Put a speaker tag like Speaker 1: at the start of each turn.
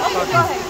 Speaker 1: 好的。